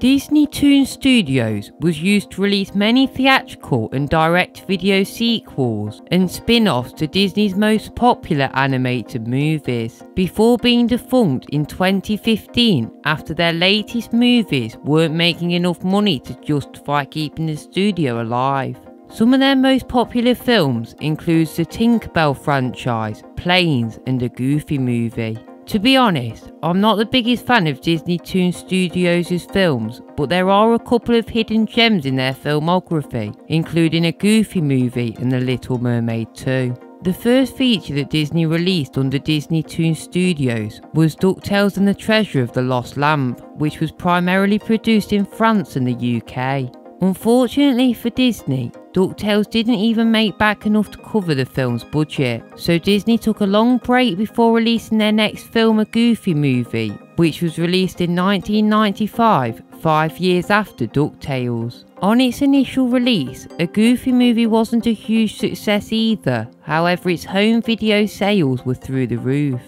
DisneyToon Studios was used to release many theatrical and direct video sequels and spin offs to Disney's most popular animated movies, before being defunct in 2015 after their latest movies weren't making enough money to justify keeping the studio alive. Some of their most popular films includes the Tinkerbell franchise, Planes and a Goofy movie. To be honest, I'm not the biggest fan of DisneyToon Studios' films, but there are a couple of hidden gems in their filmography, including a Goofy movie and The Little Mermaid 2. The first feature that Disney released under DisneyToon Studios was DuckTales and the Treasure of the Lost Lamp, which was primarily produced in France and the UK. Unfortunately for Disney, DuckTales didn't even make back enough to cover the film's budget, so Disney took a long break before releasing their next film, a Goofy movie, which was released in 1995, five years after DuckTales. On its initial release, a Goofy movie wasn't a huge success either, however its home video sales were through the roof.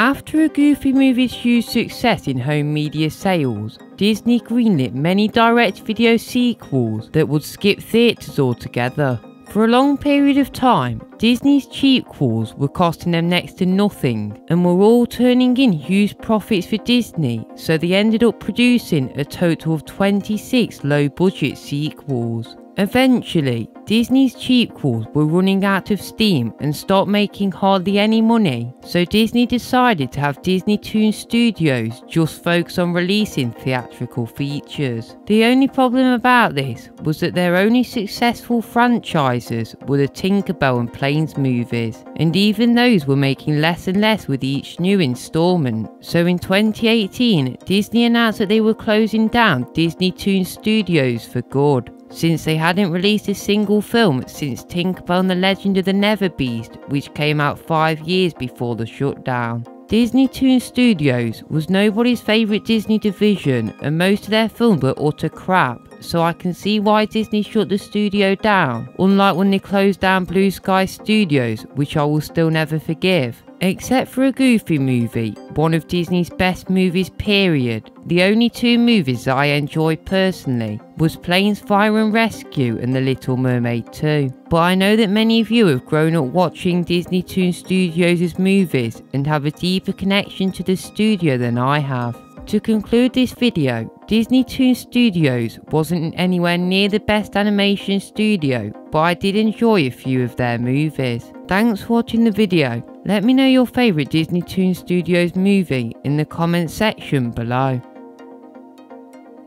After a Goofy movie's huge success in home media sales, Disney greenlit many direct video sequels that would skip theatres altogether. For a long period of time, Disney's cheapquels were costing them next to nothing and were all turning in huge profits for Disney, so they ended up producing a total of 26 low budget sequels. Eventually, Disney's cheapquels were running out of steam and stopped making hardly any money, so Disney decided to have DisneyToon Studios just focus on releasing theatrical features. The only problem about this was that their only successful franchises were the Tinkerbell and Planes movies, and even those were making less and less with each new installment. So in 2018, Disney announced that they were closing down DisneyToon Studios for good since they hadn't released a single film since Tinkerbell and the Legend of the NeverBeast, which came out five years before the shutdown. DisneyToon Studios was nobody's favourite Disney division and most of their films were utter crap, so I can see why Disney shut the studio down, unlike when they closed down Blue Sky Studios, which I will still never forgive. Except for a Goofy movie, one of Disney's best movies period, the only two movies I enjoy personally was Planes Fire and Rescue and The Little Mermaid 2. But I know that many of you have grown up watching DisneyToon Studios' movies and have a deeper connection to the studio than I have. To conclude this video, DisneyToon Studios wasn't anywhere near the best animation studio, but I did enjoy a few of their movies. Thanks for watching the video. Let me know your favourite DisneyToon Studios movie in the comments section below.